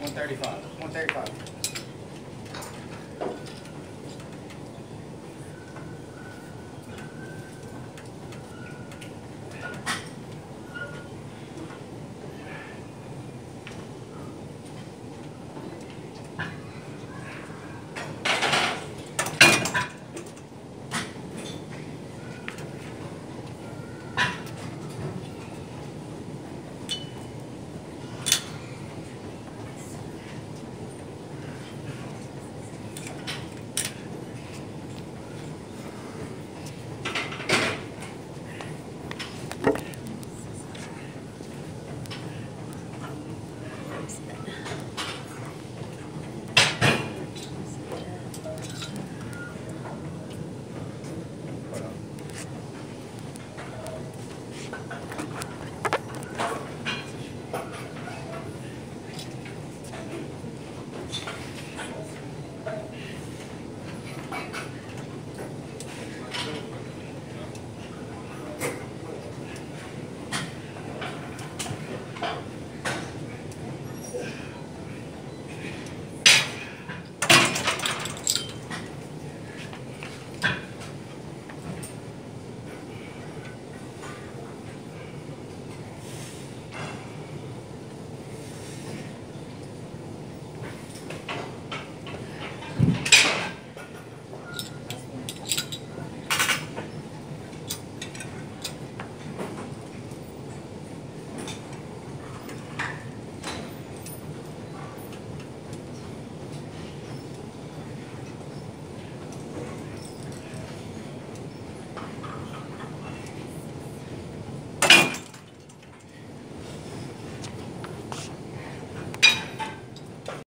135. 135.